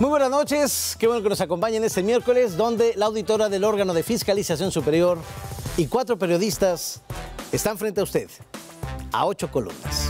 Muy buenas noches, qué bueno que nos acompañen este miércoles, donde la auditora del órgano de fiscalización superior y cuatro periodistas están frente a usted, a ocho columnas.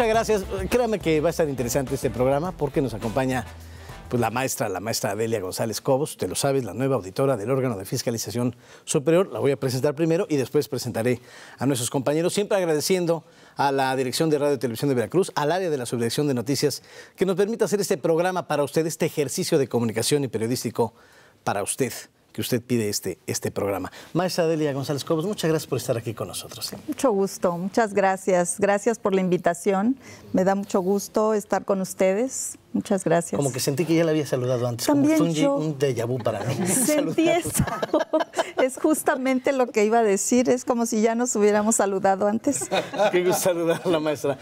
Muchas gracias. Créame que va a estar interesante este programa porque nos acompaña pues, la maestra, la maestra Adelia González Cobos, usted lo sabes, la nueva auditora del órgano de fiscalización superior. La voy a presentar primero y después presentaré a nuestros compañeros, siempre agradeciendo a la Dirección de Radio y Televisión de Veracruz, al área de la Subdirección de Noticias, que nos permita hacer este programa para usted, este ejercicio de comunicación y periodístico para usted que usted pide este, este programa. Maestra Adelia González Cobos, muchas gracias por estar aquí con nosotros. Mucho gusto, muchas gracias. Gracias por la invitación. Me da mucho gusto estar con ustedes. Muchas gracias. Como que sentí que ya la había saludado antes. También como fue un, yo un déjà vu para mí. Sentí eso. Es justamente lo que iba a decir. Es como si ya nos hubiéramos saludado antes. Qué gusto saludar a la maestra.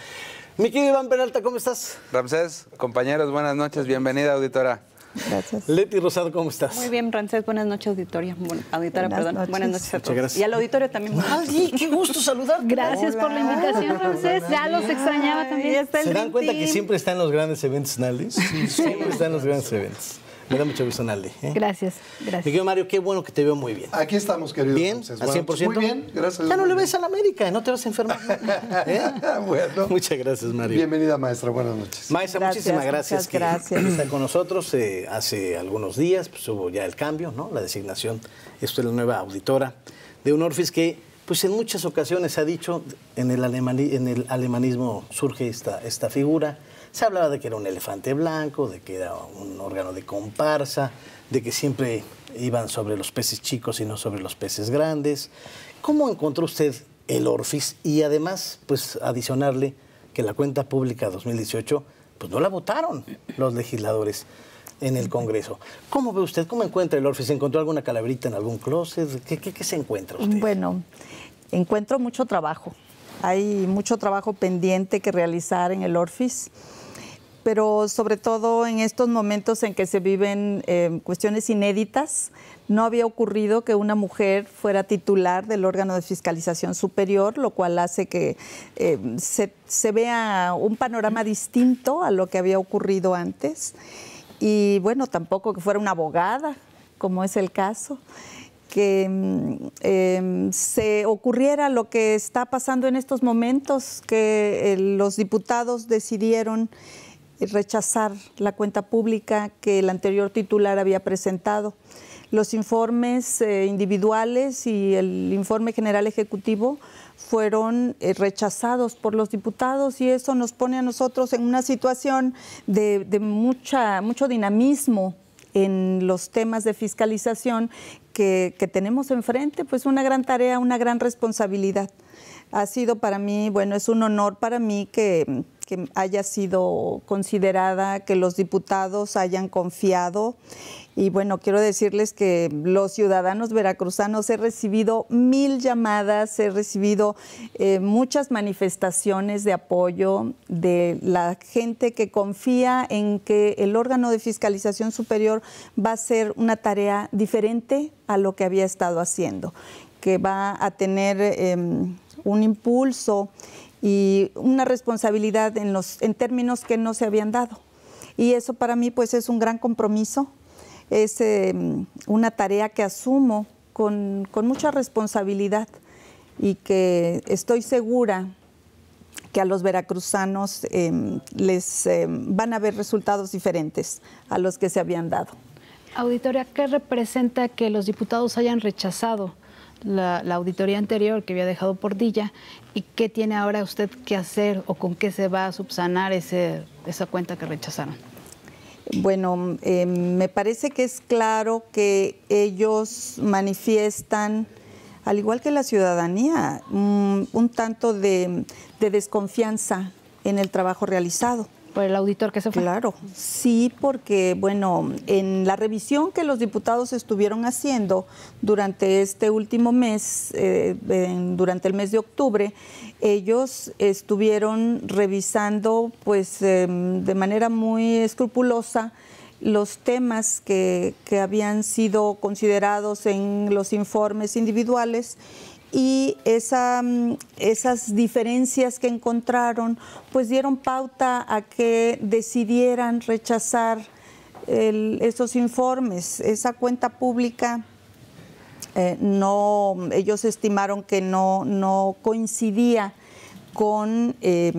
Mi querido Iván Peralta, ¿cómo estás? Ramsés, compañeros, buenas noches, bienvenida auditora. Gracias. Leti Rosado, ¿cómo estás? Muy bien, Rancés, buenas noches, auditoria. Bueno, auditora, Buenas perdón. noches. Buenas noches a Muchas todos. gracias. Y al auditorio también. Aldi, qué gusto saludar. Gracias por la invitación, Ramsés. Ya los extrañaba también. está el ¿Se dan cuenta que siempre está en los grandes eventos, Naldi? Siempre está en los grandes eventos. Me da mucho gusto, Naldi. ¿eh? Gracias, gracias. querido Mario, qué bueno que te veo muy bien. Aquí estamos, querido. ¿Bien? ¿Al Buenas 100%? noches. Muy bien, gracias. Ya no le ves a la América, no te vas a enfermar. ¿Eh? bueno. Muchas gracias, Mario. Bienvenida, maestra. Buenas noches. Maestra, Gracias, muchísimas gracias, muchas que gracias. está con nosotros. Eh, hace algunos días pues, hubo ya el cambio, ¿no? La designación. Esto es la nueva auditora de un Orfis que, pues en muchas ocasiones se ha dicho, en el, alemani- en el alemanismo surge esta, esta figura. Se hablaba de que era un elefante blanco, de que era un órgano de comparsa, de que siempre iban sobre los peces chicos y no sobre los peces grandes. ¿Cómo encontró usted el Orfis? Y además, pues adicionarle que la cuenta pública 2018, pues no la votaron los legisladores en el Congreso. ¿Cómo ve usted? ¿Cómo encuentra el Orfis? ¿Encontró alguna calaverita en algún closet? ¿Qué, qué- qué se encuentra usted? Bueno, encuentro mucho trabajo. Hay mucho trabajo pendiente que realizar en el Orfis, pero sobre todo en estos momentos en que se viven eh, cuestiones inéditas, no había ocurrido que una mujer fuera titular del órgano de fiscalización superior, lo cual hace que eh, se, se vea un panorama distinto a lo que había ocurrido antes. Y bueno, tampoco que fuera una abogada, como es el caso que mm, eh, se ocurriera lo que está pasando en estos momentos, que eh, los diputados decidieron rechazar la cuenta pública que el anterior titular había presentado. Los informes eh, individuales y el informe general ejecutivo fueron eh, rechazados por los diputados y eso nos pone a nosotros en una situación de, de mucha, mucho dinamismo en los temas de fiscalización que, que tenemos enfrente, pues una gran tarea, una gran responsabilidad. Ha sido para mí, bueno, es un honor para mí que, que haya sido considerada, que los diputados hayan confiado. Y bueno, quiero decirles que los ciudadanos veracruzanos he recibido mil llamadas, he recibido eh, muchas manifestaciones de apoyo de la gente que confía en que el órgano de fiscalización superior va a hacer una tarea diferente a lo que había estado haciendo, que va a tener eh, un impulso y una responsabilidad en, los, en términos que no se habían dado. Y eso para mí pues es un gran compromiso, es eh, una tarea que asumo con, con, mucha responsabilidad y que estoy segura que a los veracruzanos eh, les eh, van a ver resultados diferentes a los que se habían dado. Auditoria, ¿qué representa que los diputados hayan rechazado la, auditoría anterior que había dejado por Dilla y qué tiene ahora usted que hacer o con qué se va a subsanar ese, esa cuenta que rechazaron? Bueno, eh, me parece que es claro que ellos manifiestan, al igual que la ciudadanía, un, tanto de, desconfianza en el trabajo realizado. El auditor que se fue. Claro, sí, porque bueno, en la revisión que los diputados estuvieron haciendo durante este último mes, eh, durante el mes de octubre, ellos estuvieron revisando pues em, de manera muy escrupulosa los temas que, que habían sido considerados en los informes individuales y esa, mm, esas diferencias que encontraron pues dieron pauta a que decidieran rechazar esos informes. Esa cuenta pública eh, no, ellos estimaron que no, no coincidía con eh,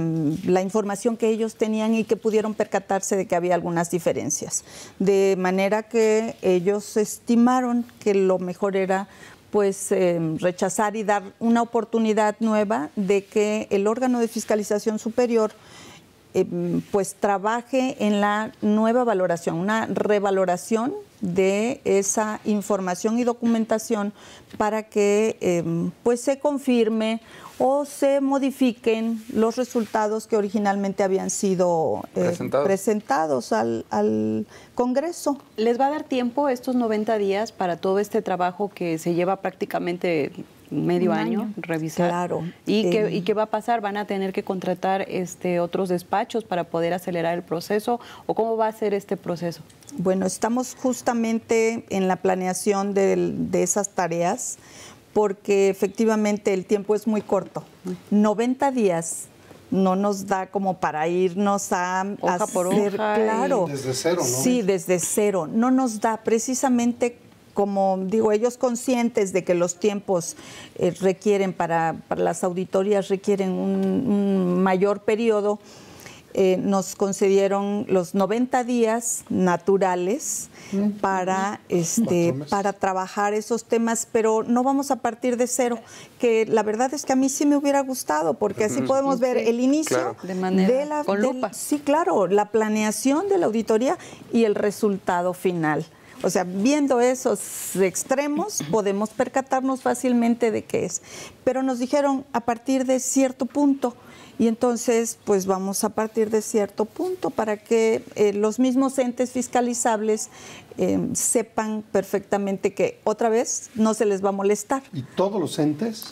la información que ellos tenían y que pudieron percatarse de que había algunas diferencias. De manera que ellos estimaron que lo mejor era pues eh, rechazar y dar una oportunidad nueva de que el órgano de fiscalización superior eh, pues trabaje en la nueva valoración, una revaloración de esa información y documentación para que eh, pues se confirme o se modifiquen los resultados que originalmente habían sido eh, Presentados. presentados al, al Congreso. ¿Les va a dar tiempo estos 90 días para todo este trabajo que se lleva prácticamente medio año, año. revisar? Claro. ¿Y, qué, Eh, ¿Y qué va a pasar? ¿Van a tener que contratar este, otros despachos para poder acelerar el proceso? ¿O cómo va a ser este proceso? Bueno, estamos justamente en la planeación de esas tareas porque efectivamente el tiempo es muy corto. 90 días no nos da como para irnos a Hoja por hacer, hoja claro. Desde cero, ¿no? Sí, desde cero. No nos da precisamente como digo, ellos conscientes de que los tiempos eh, requieren para, para las auditorías requieren un, un mayor periodo, eh, nos concedieron los 90 días naturales para, este, para trabajar esos temas, pero no vamos a partir de cero, que la verdad es que a mí sí me hubiera gustado, porque así podemos ver el inicio Claro. De manera- con del- lupa. Sí, claro, la planeación de la auditoría y el resultado final. O sea, viendo esos extremos, podemos percatarnos fácilmente de qué es. Pero nos dijeron a partir de cierto punto. Y entonces, pues vamos a partir de cierto punto para que eh, los mismos entes fiscalizables eh, sepan perfectamente que otra vez no se les va a molestar. ¿Y todos los entes?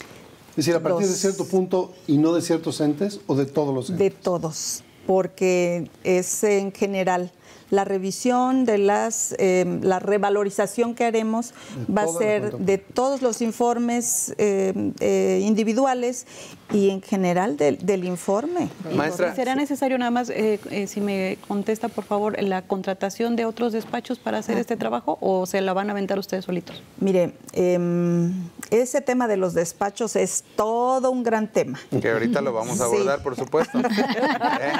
Es decir, a partir de cierto punto y no de ciertos entes o de todos los entes. De todos, porque es en general la revisión de las, eh, la revalorización que haremos De va a ser de todos los informes eh, eh, individuales y en general del, del informe. Maestra. ¿Será necesario nada más, eh, eh, si me contesta por favor, la contratación de otros despachos para hacer este trabajo o se la van a aventar ustedes solitos? Mire, em, ese tema de los despachos es todo un gran tema. Que ahorita lo vamos a Sí. abordar, por supuesto. ¿Eh?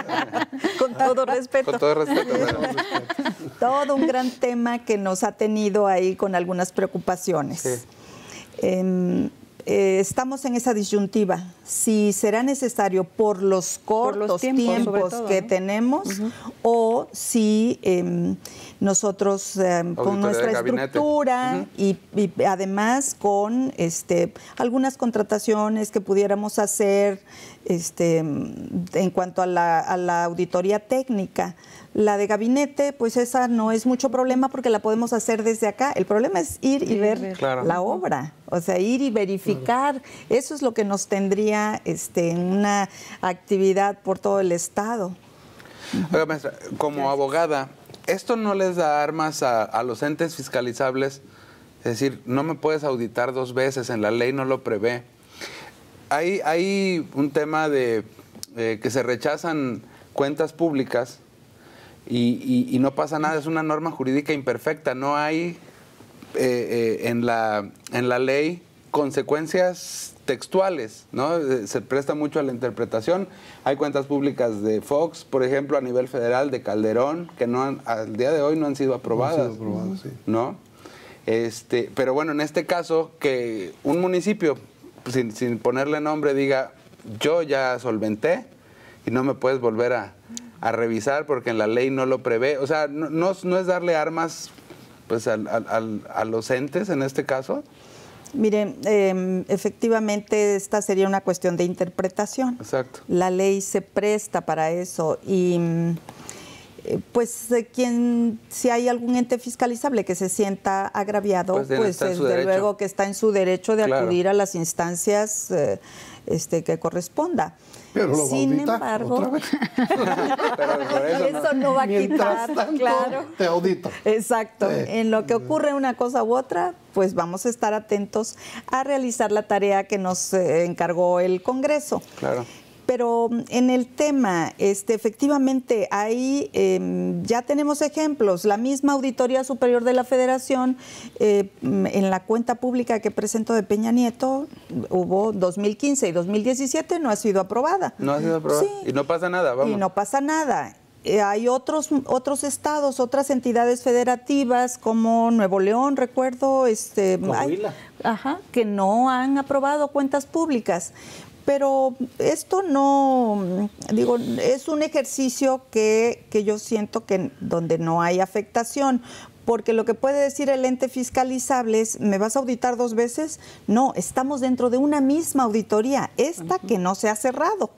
Con todo respeto. Con todo respeto. todo un gran tema que nos ha tenido ahí con algunas preocupaciones. Sí. Eh, estamos en esa disyuntiva. Si será necesario por los Por los cortos tiempos, tiempos, sobre todo, que tenemos o si em, nosotros em, con nuestra estructura y, y además con este, algunas contrataciones que pudiéramos hacer este, en cuanto a la, a la auditoría técnica. La de gabinete, pues esa no es mucho problema porque la podemos hacer desde acá. El problema es ir y ver. Claro. la obra, o sea, ir y verificar. Eso es lo que nos tendría este, en una actividad por todo el Estado. Oiga, maestra, como abogada, ¿esto no les da armas a, a los entes fiscalizables? Es decir, no me puedes auditar dos veces, en la ley no lo prevé. Hay, hay un tema de eh, que se rechazan cuentas públicas y, y- y no pasa nada, es una norma jurídica imperfecta, no hay eh, eh, en, la, en la ley consecuencias textuales, ¿no? Eh, Se presta mucho a la interpretación. Hay cuentas públicas de Fox, por ejemplo, a nivel federal, de Calderón, que no han- al día de hoy no han sido aprobadas. sido aprobadas, sí. ¿no? Este, pero bueno, en este caso, que un municipio, sin, sin ponerle nombre, diga, yo ya solventé y no me puedes volver a, a revisar porque en la ley no lo prevé. O sea, no, no, es- no es darle armas pues, al- a los entes en este caso. Mire, eh, efectivamente esta sería una cuestión de interpretación. Exacto. La ley se presta para eso y mm, eh, pues eh, quien, si hay algún ente fiscalizable que se sienta agraviado, Pues, pues, desde luego que está en su derecho de Claro. acudir a las instancias eh, este, que corresponda. Pero lo Sin embargo, otra vez. Pero por eso no. eso no va a quitar, tanto, claro. te audito. Exacto. Sí. En lo que ocurre una cosa u otra, pues vamos a estar atentos a realizar la tarea que nos eh, encargó el Congreso. Claro. Pero mm, en el tema, este, efectivamente, ahí em, ya tenemos ejemplos. La misma Auditoría Superior de la Federación, eh, mm, en la cuenta pública que presentó de Peña Nieto, hubo 2015 y 2017, no ha sido aprobada. No ha sido aprobado. Sí. Y no pasa nada, vamos. Y no pasa nada. Eh, hay otros, otros estados, otras entidades federativas como Nuevo León, recuerdo, este, hay- ajá, que no han aprobado cuentas públicas. Pero esto no, digo, es un ejercicio que, que yo siento que donde no hay afectación, porque lo que puede decir el ente fiscalizable es, ¿me vas a auditar dos veces? No, estamos dentro de una misma auditoría, esta que no se ha cerrado.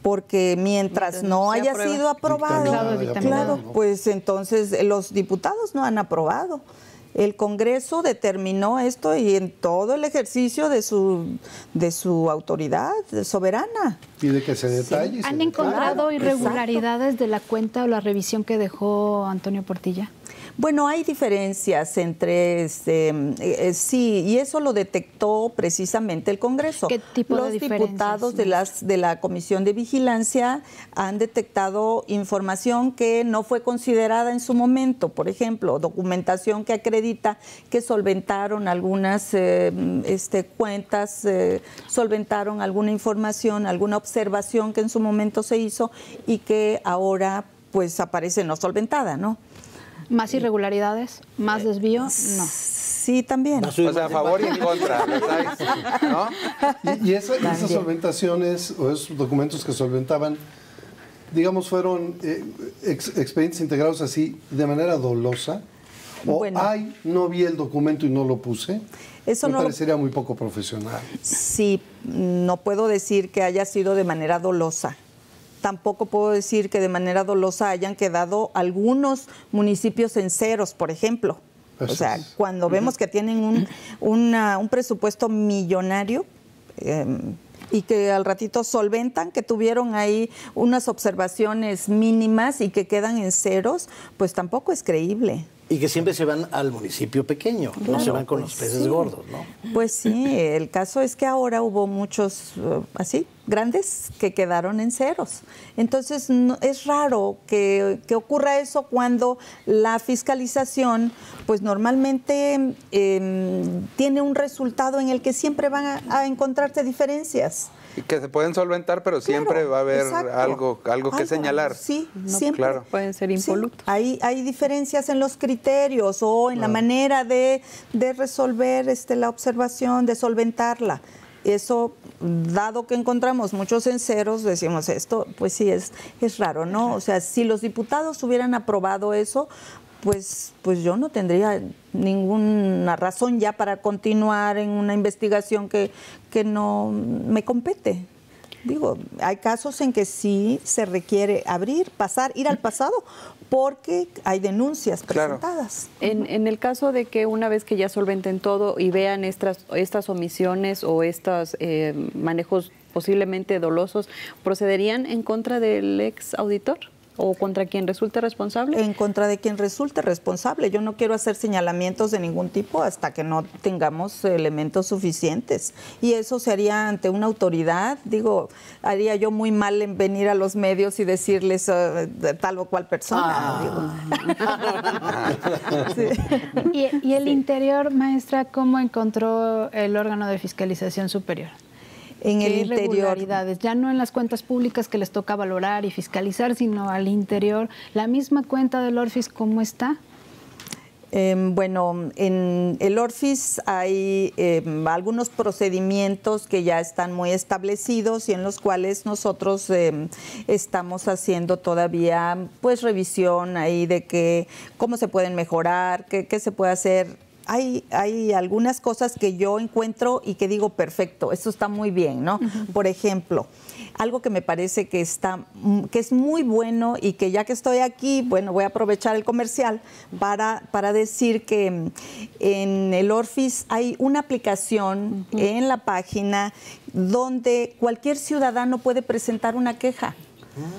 Porque mientras no haya sido aprobado, claro, pues entonces los diputados no han aprobado. El Congreso determinó esto y en todo el ejercicio de su, de su autoridad soberana. Pide que se detalle. y se ¿Han encontrado irregularidades de la cuenta o la revisión que dejó Antonio Portilla? Bueno, hay diferencias entre, este, eh, eh, sí, y eso lo detectó precisamente el Congreso. ¿Qué tipo de Los diferencias, diputados de, las, de la Comisión de Vigilancia han detectado información que no fue considerada en su momento. Por ejemplo, documentación que acredita que solventaron algunas eh, este, cuentas, eh, solventaron alguna información, alguna observación que en su momento se hizo y que ahora pues aparece no solventada, ¿no? ¿Más irregularidades? ¿Más desvío? No. Sí, también. O sea, a favor y en contra, ¿no? Y, y esa- esas solventaciones o esos documentos que solventaban, digamos, fueron eh, ex- expedientes integrados así de manera dolosa. O Bueno. ay, no vi el documento y no lo puse. Eso Me no lo- parecería muy poco profesional. Sí, no puedo decir que haya sido de manera dolosa. Tampoco puedo decir que de manera dolosa hayan quedado algunos municipios en ceros, por ejemplo. O sea, es. cuando vemos que tienen un, una- un presupuesto millonario eh, y que al ratito solventan, que tuvieron ahí unas observaciones mínimas y que quedan en ceros, pues tampoco es creíble. Y que siempre se van al municipio pequeño, no se Claro, van con pues los peces sí. gordos, ¿no? Pues sí, el caso es que ahora hubo muchos eh, así, grandes, que quedaron en ceros. Entonces no- es raro que, que ocurra eso cuando la fiscalización, pues normalmente em, tiene un resultado en el que siempre van a, a encontrarse diferencias. Y que se pueden solventar, pero siempre Claro, va a haber exacto. algo, algo que señalar. Sí, No, siempre. claro. Pueden ser Sí, impolutos. hay, hay diferencias en los criterios o en la manera de, de resolver este, la observación, de solventarla. Eso, dado que encontramos muchos enceros, decimos esto, pues sí, es, es raro, ¿no? O sea, si los diputados hubieran aprobado eso, pues, pues yo no tendría ninguna razón ya para continuar en una investigación que, que no me compete. Digo, hay casos en que sí se requiere abrir, pasar, ir al pasado, porque hay denuncias Claro. presentadas. En, en el caso de que una vez que ya solventen todo y vean estas, estas omisiones o estos eh, manejos posiblemente dolosos, ¿procederían en contra del ex auditor o contra quien resulte responsable? En contra de quien resulte responsable. Yo no quiero hacer señalamientos de ningún tipo hasta que no tengamos elementos suficientes. Y eso se haría ante una autoridad. Digo, haría yo muy mal en venir a los medios y decirles eh, de tal o cual persona. digo. Sí. ¿Y, y el interior, maestra, cómo encontró el órgano de fiscalización superior? En el ¿Qué interior. irregularidades? Ya no en las cuentas públicas que les toca valorar y fiscalizar, sino al interior. La misma cuenta del Orfis, ¿cómo está? Em, bueno, en el Orfis hay em, algunos procedimientos que ya están muy establecidos y en los cuales nosotros em, estamos haciendo todavía pues revisión ahí de que cómo se pueden mejorar, qué, qué se puede hacer hay, hay algunas cosas que yo encuentro y que digo, perfecto, esto está muy bien, ¿no? Por ejemplo, algo que me parece que está que es muy bueno y que ya que estoy aquí, bueno, voy a aprovechar el comercial para, para decir que mm, en el Orfis hay una aplicación en la página donde cualquier ciudadano puede presentar una queja.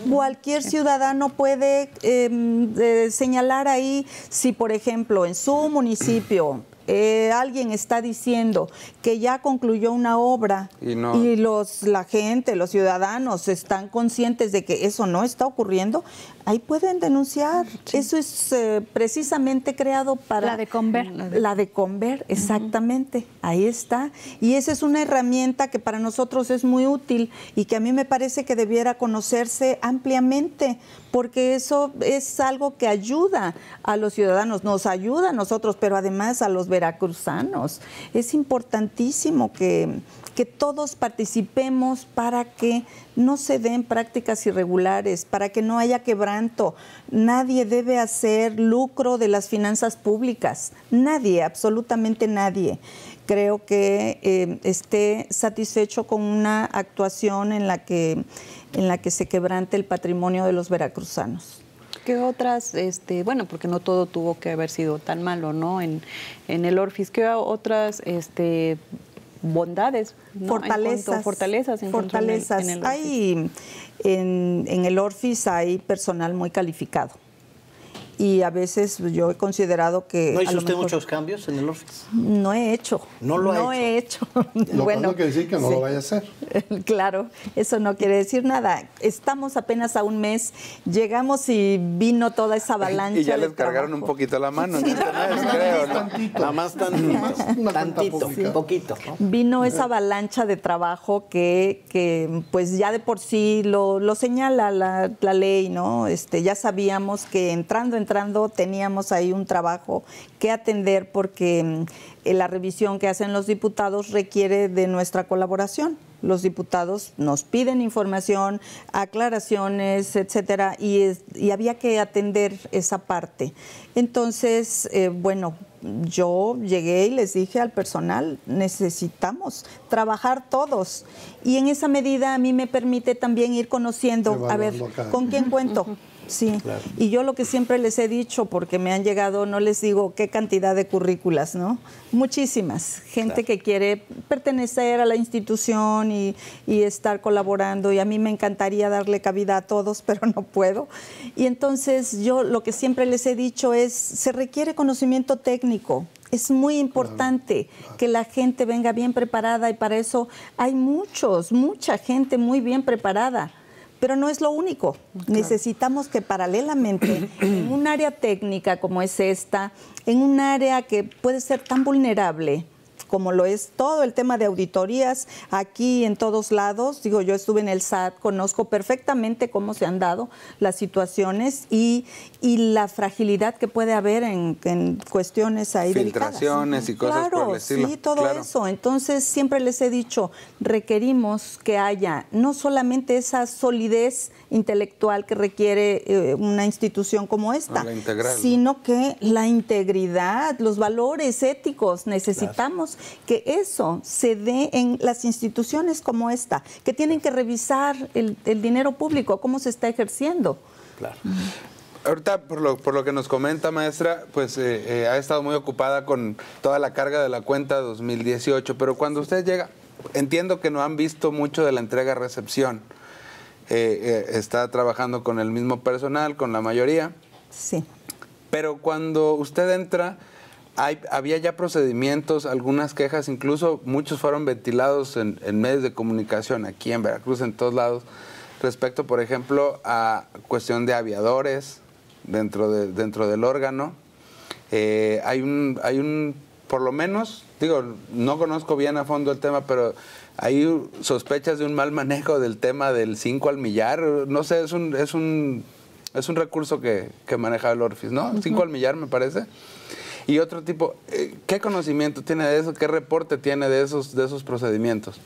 Cualquier ciudadano puede em, eh, señalar ahí si, por ejemplo, en su municipio eh, alguien está diciendo que ya concluyó una obra y, los, la gente, los ciudadanos están conscientes de que eso no está ocurriendo, ahí pueden denunciar. Eso es eh, precisamente creado para... La de Conver. La de Conver, exactamente. Ahí está. Y esa es una herramienta que para nosotros es muy útil y que a mí me parece que debiera conocerse ampliamente, porque eso es algo que ayuda a los ciudadanos, nos ayuda a nosotros, pero además a los veracruzanos. Es importantísimo que, que todos participemos para que no se den prácticas irregulares, para que no haya quebranto. Nadie debe hacer lucro de las finanzas públicas. Nadie, absolutamente nadie. Creo que eh, esté satisfecho con una actuación en la que en la que se quebrante el patrimonio de los veracruzanos. ¿Qué otras, este, bueno, porque no todo tuvo que haber sido tan malo, ¿no? En, en el Orfis, ¿qué otras este, bondades? Fortalezas. fortalezas. fortalezas. hay, en, en el Orfis hay personal muy calificado y a veces yo he considerado que... ¿No hizo usted muchos cambios en el Office? No he hecho. No lo no he hecho. Lo bueno, no quiere decir que no lo vaya a hacer. claro, eso no quiere decir nada. Estamos apenas a un mes, llegamos y vino toda esa avalancha Y ya les cargaron un poquito la mano en mes, creo, ¿no? Tantito. Nada más tantito. tantito, poquito. Vino esa avalancha de trabajo que, que pues ya de por sí lo, lo señala la, la ley, ¿no? Este, ya sabíamos que entrando, entrando teníamos ahí un trabajo que atender porque mm, eh, la revisión que hacen los diputados requiere de nuestra colaboración. Los diputados nos piden información, aclaraciones, etcétera, y, había que atender esa parte. Entonces, eh, bueno, yo llegué y les dije al personal, necesitamos trabajar todos. Y en esa medida a mí me permite también ir conociendo, a ver, ¿con quién cuento? Sí, y yo lo que siempre les he dicho, porque me han llegado, no les digo qué cantidad de currículas, ¿no? Muchísimas. Gente que quiere pertenecer a la institución y, y, estar colaborando, y a mí me encantaría darle cabida a todos, pero no puedo. Y entonces yo lo que siempre les he dicho es, se requiere conocimiento técnico. Es muy importante que la gente venga bien preparada y para eso hay muchos, mucha gente muy bien preparada pero no es lo único. Necesitamos que paralelamente, en un área técnica como es esta, en un área que puede ser tan vulnerable, como lo es todo el tema de auditorías aquí en todos lados. Digo, yo estuve en el SAT, conozco perfectamente cómo se han dado las situaciones y, y la fragilidad que puede haber en, cuestiones ahí Filtraciones y cosas claro, por el estilo. Sí, todo eso. Entonces, siempre les he dicho, requerimos que haya no solamente esa solidez intelectual que requiere eh, una institución como esta, sino que la integridad, los valores éticos necesitamos que eso se dé en las instituciones como esta, que tienen que revisar el, dinero público, cómo se está ejerciendo. Claro. Ahorita, por lo, por lo que nos comenta, maestra, pues eh, eh, ha estado muy ocupada con toda la carga de la cuenta 2018, pero cuando usted llega, entiendo que no han visto mucho de la entrega-recepción. Eh, está trabajando con el mismo personal, con la mayoría. Sí. Pero cuando usted entra, había ya procedimientos, algunas quejas, incluso muchos fueron ventilados en, medios de comunicación aquí en Veracruz, en todos lados, respecto, por ejemplo, a cuestión de aviadores dentro, de, dentro del órgano. Eh, hay, un, hay un, por lo menos, digo, no conozco bien a fondo el tema, pero hay sospechas de un mal manejo del tema del 5 al millar. No sé, es un, es un, es un recurso que, que maneja el Orfis, ¿no? 5 al millar, me parece. Y otro tipo, eh, ¿qué conocimiento tiene de eso? ¿Qué reporte tiene de esos, de esos procedimientos?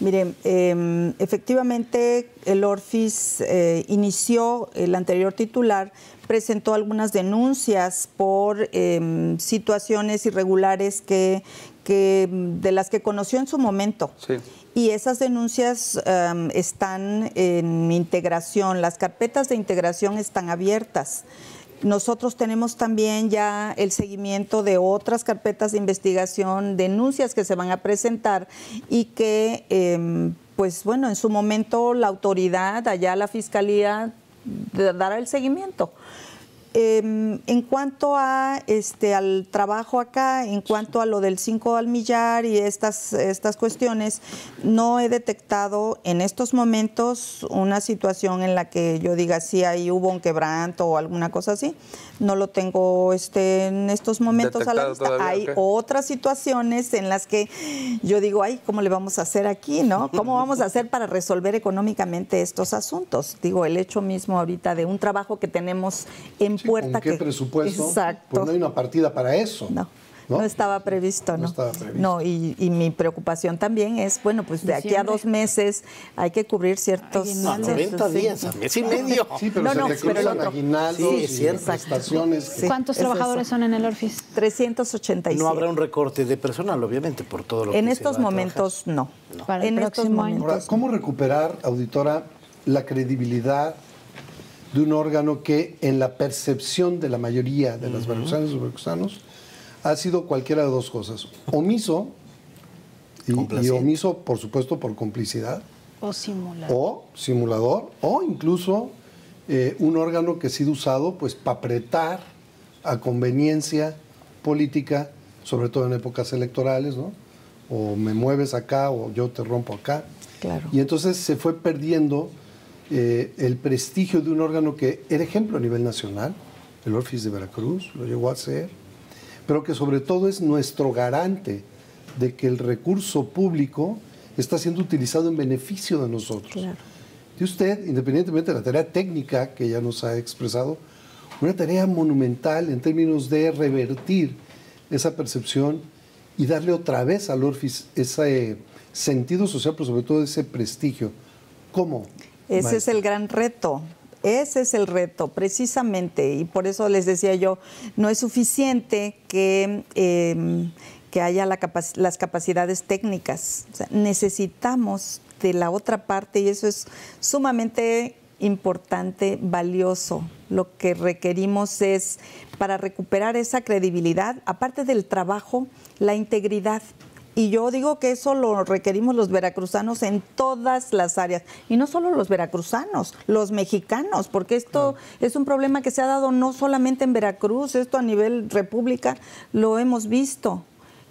Mire, em, efectivamente el Orfis eh, inició, el anterior titular presentó algunas denuncias por em, situaciones irregulares que, que, de las que conoció en su momento. Sí. Y esas denuncias em, están en integración, las carpetas de integración están abiertas. Nosotros tenemos también ya el seguimiento de otras carpetas de investigación, denuncias que se van a presentar y que, em, pues bueno, en su momento la autoridad, allá la fiscalía, dará el seguimiento. Em, en cuanto a este al trabajo acá, en cuanto a lo del 5 al millar y estas, estas cuestiones, no he detectado en estos momentos una situación en la que yo diga si ahí hubo un quebranto o alguna cosa así. No lo tengo este, en estos momentos a la vista. todavía, Hay otras situaciones en las que yo digo, ay, ¿cómo le vamos a hacer aquí, no? ¿Cómo vamos a hacer para resolver económicamente estos asuntos? Digo, el hecho mismo ahorita de un trabajo que tenemos en Sí, puerta ¿Con qué que presupuesto? Exacto. Pues no hay una partida para eso. no, no, estaba previsto, ¿no? No estaba previsto. No, y, y mi preocupación también es, bueno, pues de aquí a dos meses hay que cubrir ciertos... Aguinaldo. A Entonces, 90 sí. días, a mes y medio. Sí, pero No, se no, te cruzan aguinaldos Sí, y es cierto. prestaciones. que- Sí. ¿Cuántos es trabajadores eso. son en el Orfis? 387. No habrá un recorte de personal, obviamente, por todo lo que En se estos a momentos no. Para el En estos momentos. Ahora, ¿cómo recuperar, auditora, la credibilidad de un órgano que en la percepción de la mayoría de las veracruzanas y veracruzanos ha sido cualquiera de dos cosas? Omiso, y, omiso, por supuesto, por complicidad, O simular. o simulador, o incluso eh, un órgano que ha sido usado pues para apretar a conveniencia política, sobre todo en épocas electorales, ¿no? O me mueves acá o yo te rompo acá. Claro. Y entonces se fue perdiendo eh, el prestigio de un órgano que era ejemplo a nivel nacional, el Orfis de Veracruz, lo llegó a ser, pero que sobre todo es nuestro garante de que el recurso público está siendo utilizado en beneficio de nosotros. Claro. Y usted, independientemente de la tarea técnica que ya nos ha expresado, una tarea monumental en términos de revertir esa percepción y darle otra vez al Orfis ese sentido social, pero sobre todo ese prestigio. ¿Cómo? Ese es el gran reto. Ese es el reto, precisamente. Y por eso les decía yo, no es suficiente que, eh, que haya la capac- las capacidades técnicas. O sea, necesitamos de la otra parte, y eso es sumamente importante, valioso. Lo que requerimos es, para recuperar esa credibilidad, aparte del trabajo, la integridad. Y yo digo que eso lo requerimos los veracruzanos en todas las áreas. Y no solo los veracruzanos, los mexicanos, porque esto es un problema que se ha dado no solamente en Veracruz, esto a nivel república lo hemos visto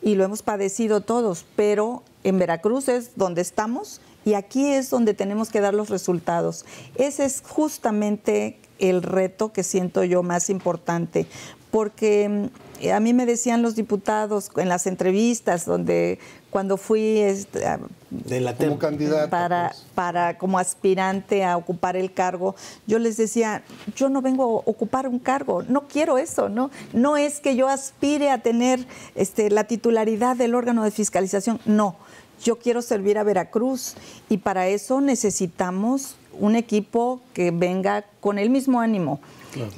y lo hemos padecido todos, pero en Veracruz es donde estamos y aquí es donde tenemos que dar los resultados. Ese es justamente el reto que siento yo más importante, porque mm, a mí me decían los diputados en las entrevistas donde cuando fui este, a- De la Como candidata. para, pues. para como aspirante a ocupar el cargo, yo les decía, yo no vengo a ocupar un cargo, no quiero eso, no, no es que yo aspire a tener este, la titularidad del órgano de fiscalización, no. Yo quiero servir a Veracruz y para eso necesitamos un equipo que venga con el mismo ánimo.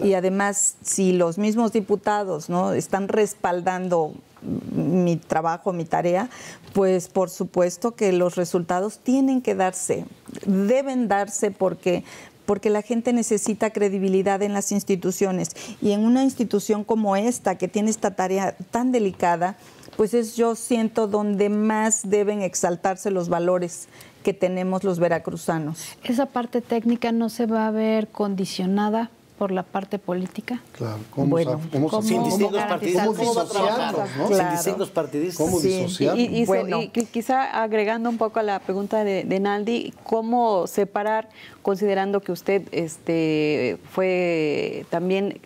Y además, si los mismos diputados ¿no? están respaldando mi trabajo, mi tarea, pues por supuesto que los resultados tienen que darse, deben darse porque porque la gente necesita credibilidad en las instituciones y en una institución como esta que tiene esta tarea tan delicada, pues es yo siento donde más deben exaltarse los valores que tenemos los veracruzanos. ¿Esa parte técnica no se va a ver condicionada por la parte política? Claro, ¿cómo, Bueno, cómo, ¿cómo Sin cómo- distingos partidistas. cómo disociarnos, ¿no? Sin Claro. distingos partidistas. ¿Cómo Sí. Y, y Bueno. quizá agregando un poco a la pregunta de, de Naldi, ¿cómo separar, considerando que usted este, fue también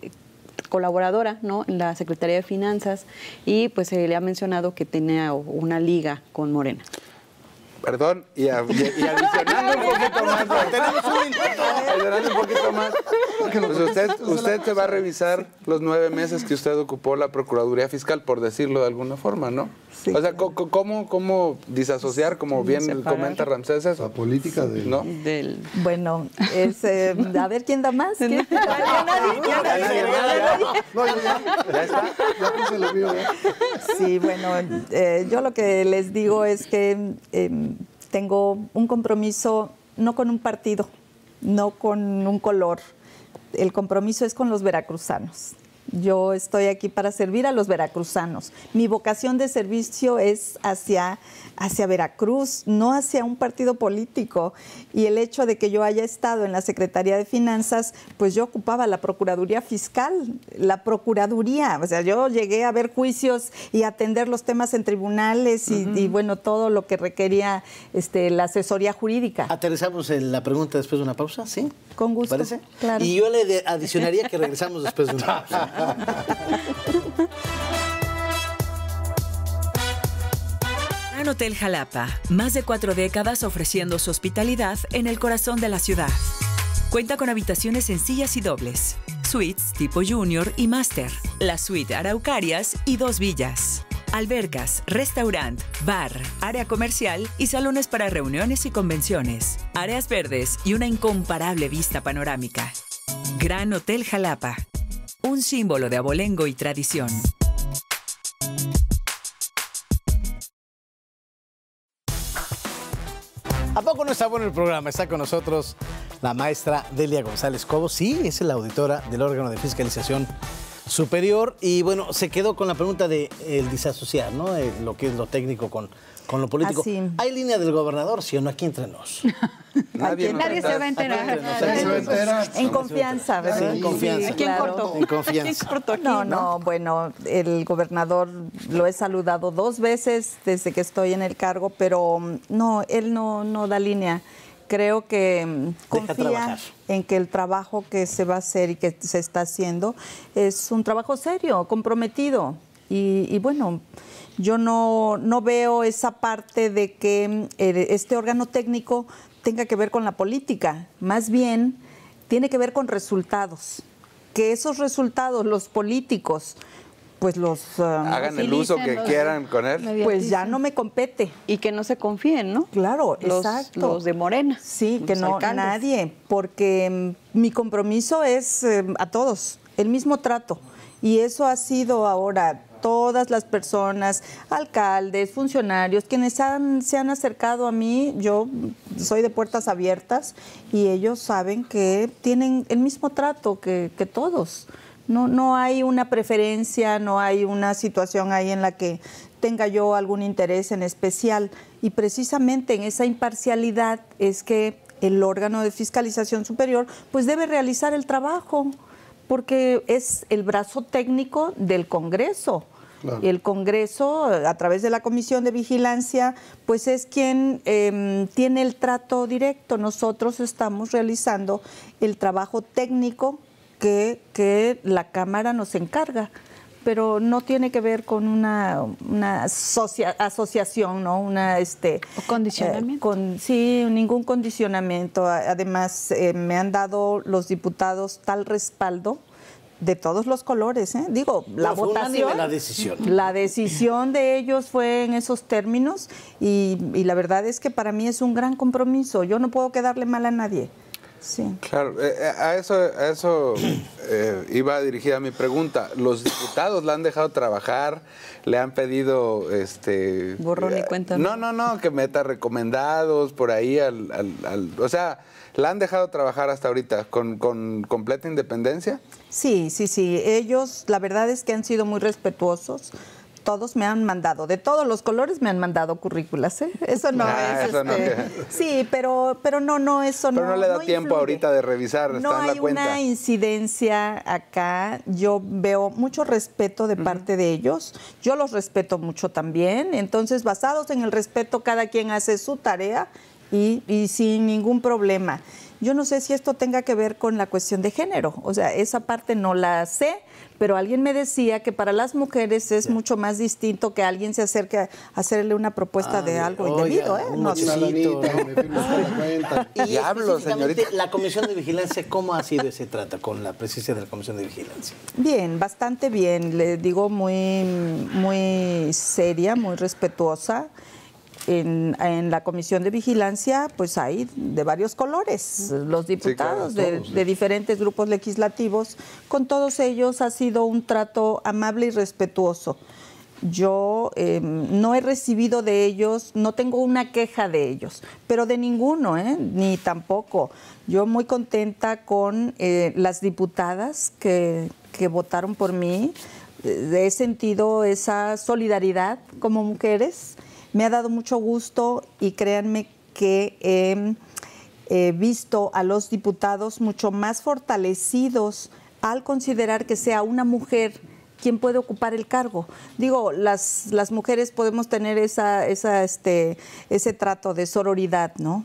colaboradora ¿no? en la Secretaría de Finanzas y pues se le ha mencionado que tenía una liga con Morena? Perdón, y, a- y- y adicionando un poquito más. Tenemos un intento. Adicionando un poquito más. Pues usted, usted se va a revisar los nueve meses que usted ocupó la Procuraduría Fiscal, por decirlo de alguna forma, ¿no? Sí, o sea, ¿cómo, cómo disasociar, como bien separar. comenta Ramsés, eso? La política de... ¿No? Del, Bueno, es, eh, a ver quién da más. ¿Quién? Ya nadie, ya nadie. No, ya, ya, ¿Ya está? ya puse lo mío, ¿eh? Sí, bueno, eh, yo lo que les digo es que eh, tengo un compromiso no con un partido, no con un color. El compromiso es con los veracruzanos. Yo estoy aquí para servir a los veracruzanos. Mi vocación de servicio es hacia, hacia Veracruz, no hacia un partido político. Y el hecho de que yo haya estado en la Secretaría de Finanzas, pues yo ocupaba la Procuraduría Fiscal, la Procuraduría. O sea, yo llegué a ver juicios y atender los temas en tribunales y, y, bueno, todo lo que requería este, la asesoría jurídica. Aterrizamos en la pregunta después de una pausa, ¿sí? Con gusto, ¿Parece? claro. Y yo le adicionaría que regresamos después de una pausa. Gran Hotel Jalapa, más de cuatro décadas ofreciendo su hospitalidad en el corazón de la ciudad. Cuenta con habitaciones sencillas y dobles, suites tipo junior y master, la suite Araucarias y dos villas. Albercas, restaurant, bar, área comercial y salones para reuniones y convenciones, áreas verdes y una incomparable vista panorámica. Gran Hotel Jalapa, un símbolo de abolengo y tradición. ¿A poco no está bueno el programa? Está con nosotros la maestra Delia González Cobo. Sí, es la auditora del órgano de fiscalización superior. Y bueno, se quedó con la pregunta de el disasociar, ¿no? Eh, lo que es lo técnico con, con lo político. Así. ¿Hay línea del gobernador, sí o no? Aquí entre nos. Nadie, se va a enterar. Nadie se va a enterar. En confianza, ¿verdad? Sí, en confianza. Sí, ¿A quién claro. cortó? En confianza. ¿Quién cortó aquí, No, no, bueno, el gobernador lo he saludado dos veces desde que estoy en el cargo, pero mm, no, él no, no da línea. Creo que mm, confía en que el trabajo que se va a hacer y que se está haciendo es un trabajo serio, comprometido. Y, y bueno, yo no, no veo esa parte de que el- este órgano técnico tenga que ver con la política, más bien tiene que ver con resultados. Que esos resultados, los políticos, pues los... ah, Hagan el uso que quieran con él. pues ya no me compete. y que no se confíen, ¿no? Claro, Los- exacto. Los de Morena. Sí, que no alcaldes. nadie, porque mm, mi compromiso es eh, a todos, el mismo trato. Y eso ha sido ahora todas las personas, alcaldes, funcionarios, quienes han, se han acercado a mí, yo soy de puertas abiertas y ellos saben que tienen el mismo trato que, que todos. No, no hay una preferencia, no hay una situación ahí en la que tenga yo algún interés en especial. Y precisamente en esa imparcialidad es que el órgano de fiscalización superior pues debe realizar el trabajo, porque es el brazo técnico del Congreso. Claro. El Congreso, a través de la Comisión de Vigilancia, pues es quien eh, tiene el trato directo. Nosotros estamos realizando el trabajo técnico que, que la Cámara nos encarga, pero no tiene que ver con una, una asocia- asociación, ¿no? Una, este, ¿O condicionamiento? eh, con, sí, ningún condicionamiento. Además, eh, me han dado los diputados tal respaldo de todos los colores, ¿eh? Digo, la votación. la decisión. La decisión de ellos fue en esos términos y, y la verdad es que para mí es un gran compromiso. Yo no puedo quedarle mal a nadie. Sí. Claro, eh, eh, a eso, a eso eh, iba dirigida mi pregunta. Los diputados la han dejado trabajar, le han pedido, este, Borrón y cuenta No, no, no, que meta recomendados por ahí al, al- al- o sea, la han dejado trabajar hasta ahorita con, con completa independencia. Sí, sí, sí. Ellos, la verdad es que han sido muy respetuosos. Todos me han mandado, de todos los colores me han mandado currículas, ¿eh? Eso no Ah, es. eso este, sí, pero, pero no, no, eso Pero no. no le da tiempo influye. ahorita de revisar, está No en la hay cuenta. una incidencia acá. Yo veo mucho respeto de parte de ellos. Yo los respeto mucho también. Entonces, basados en el respeto, cada quien hace su tarea y, y sin ningún problema. Yo no sé si esto tenga que ver con la cuestión de género. O sea, esa parte no la sé, pero alguien me decía que para las mujeres es mucho más distinto que alguien se acerque a hacerle una propuesta de Ah, algo oiga, indebido, ¿eh? un No ¿no? me. Y Diablo, específicamente, señorita. La Comisión de Vigilancia, ¿cómo ha sido ese trato con la presencia de la Comisión de Vigilancia? Bien, bastante bien. Le digo muy, muy seria, muy respetuosa. En, en la comisión de vigilancia, pues hay de varios colores, los diputados claro, de, diferentes grupos legislativos. Con todos ellos ha sido un trato amable y respetuoso. Yo eh, no he recibido de ellos, no tengo una queja de ellos, pero de ninguno, ¿eh? ni tampoco. Yo muy contenta con eh, las diputadas que, que votaron por mí. He sentido esa solidaridad como mujeres. Me ha dado mucho gusto y créanme que he visto a los diputados mucho más fortalecidos al considerar que sea una mujer quien puede ocupar el cargo. Digo, las, las mujeres podemos tener esa, esa, este, ese trato de sororidad, ¿no?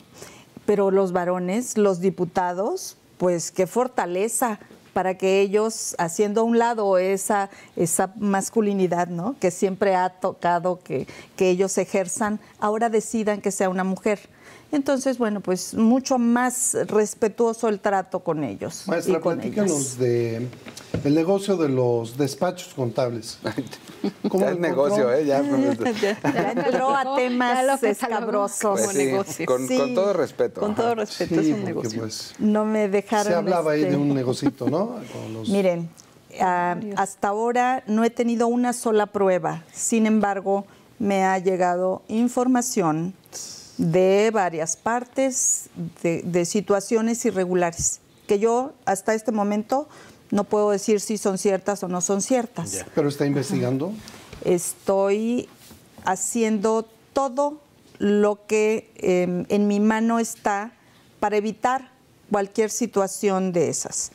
Pero los varones, los diputados, pues qué fortaleza para que ellos, haciendo a un lado esa, esa masculinidad, ¿no? Que siempre ha tocado que, que ellos ejerzan, ahora decidan que sea una mujer. Entonces, bueno, pues mucho más respetuoso el trato con ellos. Maestra, y con platícanos ellas. de el negocio de los despachos contables. ¿Cómo es negocio? ¿eh? Ya, Ya entró a temas Ya escabrosos. Pues como sí, negocio. Con, Sí. con todo respeto. Con todo respeto, Sí, es un negocio. pues, No me dejaron. se hablaba ahí este, de un negocito, ¿no? Con los- Miren, ah, hasta ahora no he tenido una sola prueba. Sin embargo, me ha llegado información de varias partes, de, de situaciones irregulares, que yo hasta este momento no puedo decir si son ciertas o no son ciertas. Pero está investigando. Estoy haciendo todo lo que eh, en mi mano está para evitar cualquier situación de esas.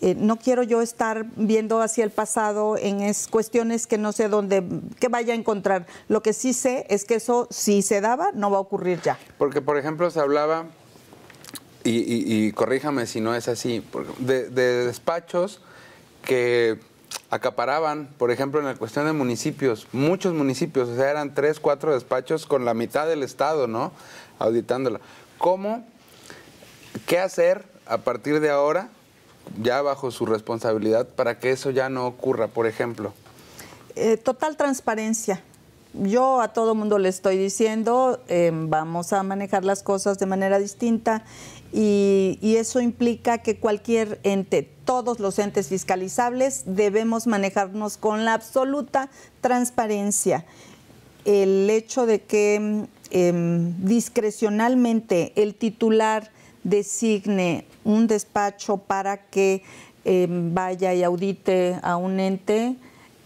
Eh, no quiero yo estar viendo hacia el pasado en es- cuestiones que no sé dónde, que vaya a encontrar. Lo que sí sé es que eso, si se daba, no va a ocurrir ya. Porque, por ejemplo, se hablaba, y, y- y corríjame si no es así, de, de despachos que acaparaban, por ejemplo, en la cuestión de municipios, muchos municipios, o sea, eran tres, cuatro despachos con la mitad del Estado, ¿no? Auditándola. ¿Cómo? ¿Qué hacer a partir de ahora, ya bajo su responsabilidad, para que eso ya no ocurra, por ejemplo? Eh, total transparencia. Yo a todo mundo le estoy diciendo, eh, vamos a manejar las cosas de manera distinta y, eso implica que cualquier ente, todos los entes fiscalizables, debemos manejarnos con la absoluta transparencia. El hecho de que em, discrecionalmente el titular designe un despacho para que em, vaya y audite a un ente,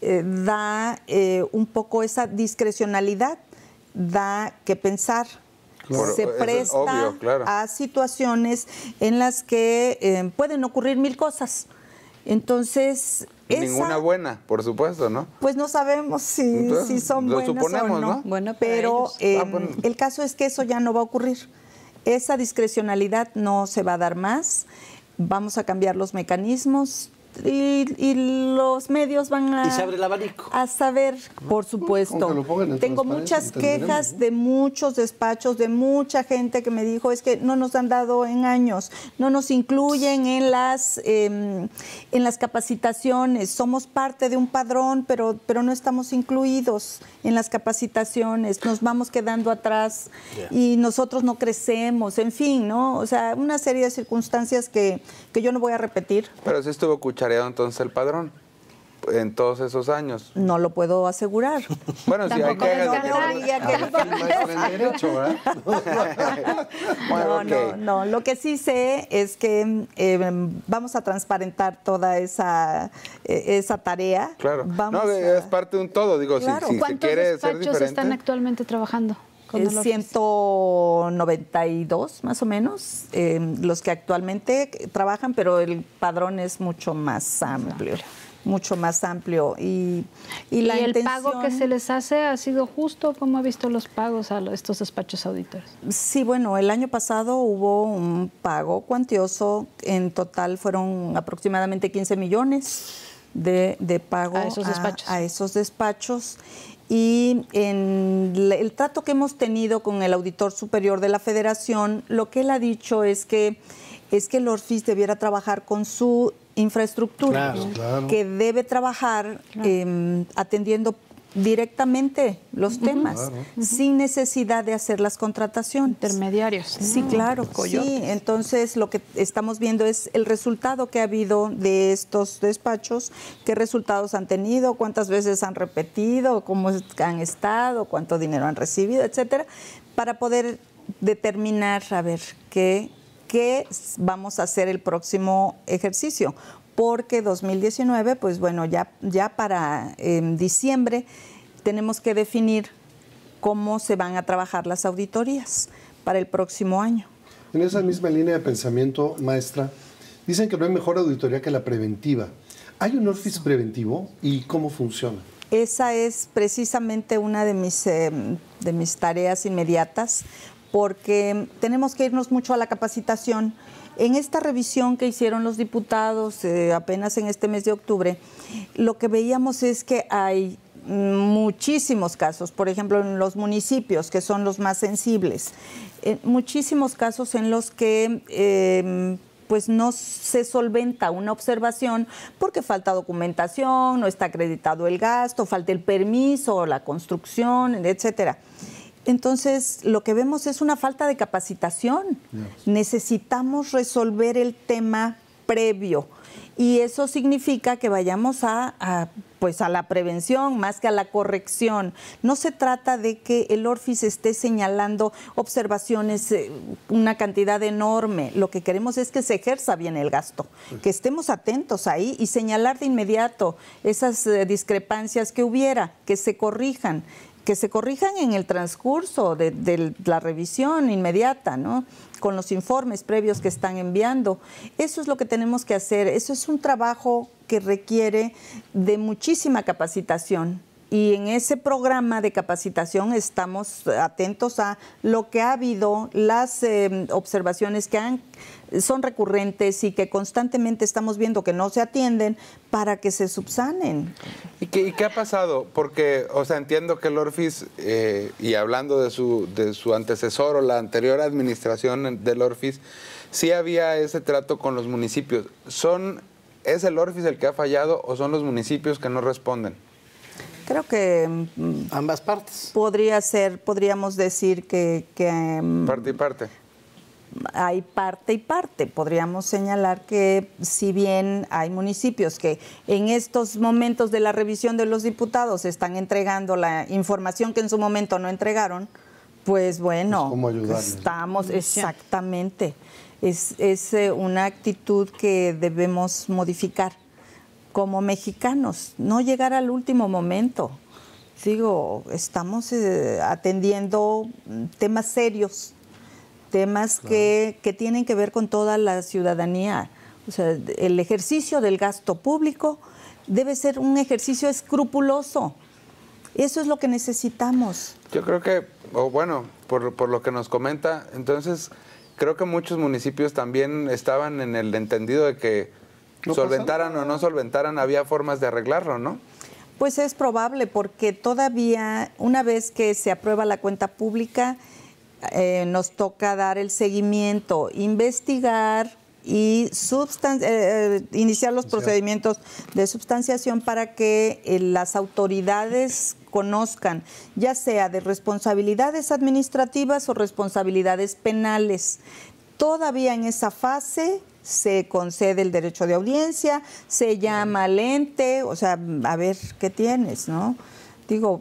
eh, da eh, un poco esa discrecionalidad, da que pensar. Claro. Se presta obvio, claro. a situaciones en las que eh, pueden ocurrir mil cosas. Entonces, Y esa- ninguna buena, por supuesto, ¿no? pues no sabemos si, Entonces, si son buenas o suponemos, no. ¿no? Bueno, pero eh, Ah, bueno. el caso es que eso ya no va a ocurrir. Esa discrecionalidad no se va a dar más. Vamos a cambiar los mecanismos y, y los medios van a, Y se abre el abanico. a saber, por supuesto. Tengo muchas quejas ¿no? de muchos despachos, de mucha gente que me dijo es que no nos han dado en años, no nos incluyen en las em, en las capacitaciones, somos parte de un padrón, pero pero no estamos incluidos en las capacitaciones, nos vamos quedando atrás y nosotros no crecemos, en fin, ¿no? O sea, una serie de circunstancias que, que yo no voy a repetir. Pero sí estuvo cuchareado entonces el padrón en todos esos años. No lo puedo asegurar. Bueno, si hay quejas de que- No No, no. Lo que sí sé es que eh, vamos a transparentar toda esa, eh, esa tarea. Claro. Vamos no, a- es parte de un todo. Digo, si- Claro. si, se ¿Cuántos quiere ser despachos diferente. están actualmente trabajando? Eh, el Office? 192 más o menos eh, los que actualmente trabajan, pero el padrón es mucho más amplio, mucho más amplio y, y ¿Y la el intención, pago que se les hace ha sido justo? ¿Cómo ha visto los pagos a estos despachos auditores? Sí, bueno, el año pasado hubo un pago cuantioso, en total fueron aproximadamente 15 millones de, de pago A esos despachos. a esos despachos. Y en el trato que hemos tenido con el auditor superior de la federación, lo que él ha dicho es que, es que el ORFIS debiera trabajar con su infraestructura, Claro, claro. que debe trabajar em, atendiendo directamente los temas, sin necesidad de hacer las contrataciones. Intermediarios. Sí, claro. Sí, entonces lo que estamos viendo es el resultado que ha habido de estos despachos, qué resultados han tenido, cuántas veces han repetido, cómo es- han estado, cuánto dinero han recibido, etcétera, para poder determinar, a ver, qué, qué vamos a hacer el próximo ejercicio. Porque 2019, pues bueno, ya, ya para em, diciembre tenemos que definir cómo se van a trabajar las auditorías para el próximo año. En esa misma línea de pensamiento, maestra, dicen que no hay mejor auditoría que la preventiva. ¿Hay un ORFIS preventivo y cómo funciona? Esa es precisamente una de mis, eh, de mis tareas inmediatas, porque tenemos que irnos mucho a la capacitación. En esta revisión que hicieron los diputados eh, apenas en este mes de octubre, lo que veíamos es que hay muchísimos casos, por ejemplo, en los municipios, que son los más sensibles, eh, muchísimos casos en los que eh, pues no se solventa una observación porque falta documentación, no está acreditado el gasto, falta el permiso, la construcción, etcétera. Entonces, lo que vemos es una falta de capacitación. Necesitamos resolver el tema previo. Y eso significa que vayamos a, a, pues a la prevención más que a la corrección. No se trata de que el ORFIS esté señalando observaciones, eh, una cantidad enorme. Lo que queremos es que se ejerza bien el gasto, que estemos atentos ahí y señalar de inmediato esas eh, discrepancias que hubiera, que se corrijan que se corrijan en el transcurso de, la revisión inmediata, ¿no? Con los informes previos que están enviando. Eso es lo que tenemos que hacer. Eso es un trabajo que requiere de muchísima capacitación. Y en ese programa de capacitación estamos atentos a lo que ha habido, las eh, observaciones que han, son recurrentes y que constantemente estamos viendo que no se atienden para que se subsanen. ¿Y qué, y qué ha pasado? Porque, o sea, entiendo que el Orfis, eh, y hablando de su, de su antecesor o la anterior administración del Orfis, sí había ese trato con los municipios. ¿Son, ¿Es el Orfis el que ha fallado o son los municipios que no responden? Creo que mm, Ambas partes. podría ser, podríamos decir que, que, mm, Parte y parte. hay parte y parte. Podríamos señalar que si bien hay municipios que en estos momentos de la revisión de los diputados están entregando la información que en su momento no entregaron, pues bueno, Pues, estamos exactamente. Es, es eh, una actitud que debemos modificar como mexicanos, no llegar al último momento. Digo, estamos eh, atendiendo mm, temas serios, temas que, que tienen que ver con toda la ciudadanía. O sea, el ejercicio del gasto público debe ser un ejercicio escrupuloso. Eso es lo que necesitamos. Yo creo que, o bueno, por, por lo que nos comenta, entonces creo que muchos municipios también estaban en el entendido de que No solventaran o no solventaran, había formas de arreglarlo, ¿no? Pues es probable porque todavía una vez que se aprueba la cuenta pública, eh, nos toca dar el seguimiento, investigar y eh, eh, iniciar los procedimientos de substanciación para que eh, las autoridades conozcan, ya sea de responsabilidades administrativas o responsabilidades penales. Todavía en esa fase se concede el derecho de audiencia, se llama al ente, o sea, a ver qué tienes, ¿no? Digo,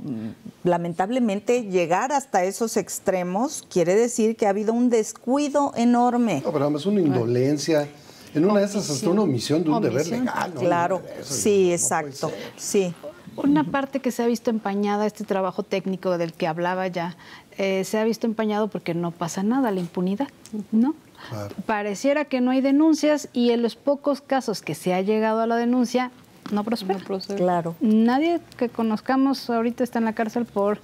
lamentablemente llegar hasta esos extremos quiere decir que ha habido un descuido enorme. No, pero además una indolencia. En una de esas hasta una omisión de un deber legal. ¿no? Claro, Eso sí, no exacto, sí. Una parte que se ha visto empañada, este trabajo técnico del que hablaba ya, eh, se ha visto empañado porque no pasa nada, la impunidad, ¿no? Claro. Pareciera que no hay denuncias y en los pocos casos que se ha llegado a la denuncia, no prospera. Claro. Nadie que conozcamos ahorita está en la cárcel por